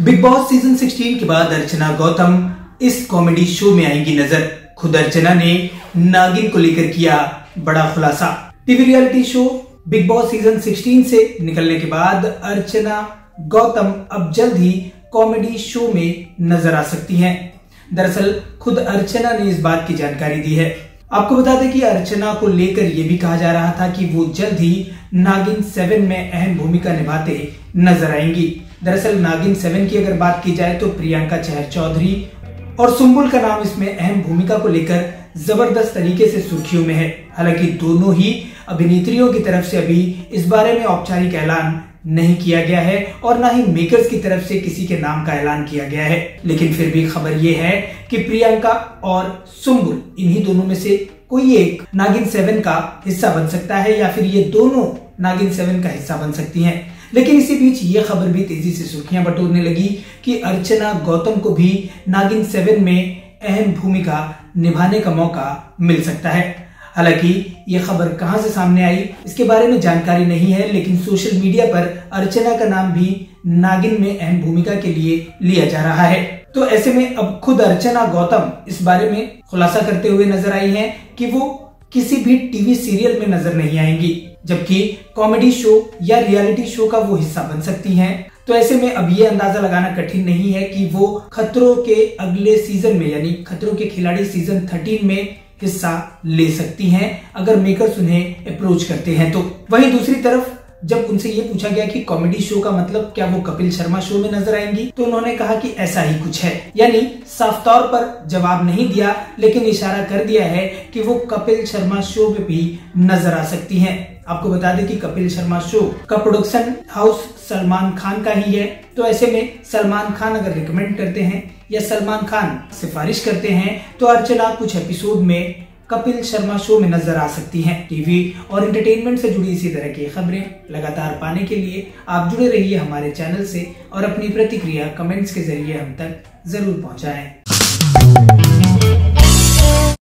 Big Boss season 16 के बाद अर्चना गौतम इस कॉमेडी शो में आएँगी नज़र। खुद अर्चना ने नागिन को लेकर किया बड़ा खुलासा। TV reality show Bigg Boss season 16 से निकलने के बाद अर्चना गौतम अब जल्द ही कॉमेडी शो में नज़र आ सकती हैं। दरअसल, खुद अर्चना ने इस बात की जानकारी दी है। आपको बता दें कि अर्चना को लेकर यह भी कहा जा रहा था कि वो जल्द ही नागिन सेवन में अहम भूमिका निभाते नज़र आएँगी। दरअसल नागिन सेवन की अगर बात की जाए तो प्रियंका चहर चौधरी और सुम्बुल का नाम इसमें अहम भूमिका को लेकर ज़बरदस्त तरीके से सुर्खियों में है। हालाँकि दोनों ही अभिनेत्रियों की तरफ़ से अभी इस बारे में औपचारिक ऐलान नहीं किया गया है और ना ही मेकर्स की तरफ़ से किसी के नाम का ऐलान किया गया है। लेकिन फिर भी खबर ये है कि प्रियंका और सुम्बुल इन्हीं दोनों में से कोई एक नागिन सेवन का हिस्सा बन सकता है या फिर ये दोनों नागिन सेवन का हिस्सा बन सकती हैं। लेकिन इसी बीच ये खबर भी तेज़ी से सुर्खियाँ बटोरने लगी कि अर्चना गौतम को भी नागिन सेवन में अहम भूमिका निभाने का मौका मिल सकता है। हालाँकि ये खबर कहाँ से सामने आई, इसके बारे में जानकारी नहीं है, लेकिन सोशल मीडिया पर अर्चना का नाम भी नागिन में अहम भूमिका के लिए लिया जा रहा है। तो ऐसे में अब खुद अर्चना गौतम इस बारे में खुलासा करते हुए नज़र आई हैं कि वो किसी भी टीवी सीरियल में नज़र नहीं आएँगी, जबकि कॉमेडी शो या रियलिटी शो का वो हिस्सा बन सकती हैं। तो ऐसे में अब ये अंदाज़ा लगाना कठिन नहीं है कि वो खतरों के अगले सीज़न में, यानी खतरों के खिलाड़ी सीज़न थर्टीन में हिस्सा ले सकती हैं, अगर मेकर्स उन्हें अप्रोच करते हैं तो। वहीं दूसरी तरफ़ जब उनसे ये पूछा गया कि कॉमेडी शो का मतलब क्या वो कपिल शर्मा शो में नज़र आएँगी तो उन्होंने कहा कि ऐसा ही कुछ है। यानी साफ़ तौर पर जवाब नहीं दिया, लेकिन इशारा कर दिया है कि वो कपिल शर्मा शो में भी नज़र आ सकती हैं। आपको बता दें कि कपिल शर्मा शो का प्रोडक्शन हाउस सलमान खान का ही है। तो ऐसे में सलमान खान अगर रिकमेंड करते हैं या सलमान खान सिफारिश करते हैं तो अर्चना कुछ एपिसोड में कपिल शर्मा शो में नज़र आ सकती हैं टीवी और एंटरटेनमेंट से जुड़ी इसी तरह की खबरें। लगातार पाने के लिए आप जुड़े रहिए हमारे चैनल से और अपनी प्रतिक्रिया कमेंट्स के ज़रिए हम तक ज़रूर पहुंचाएँ।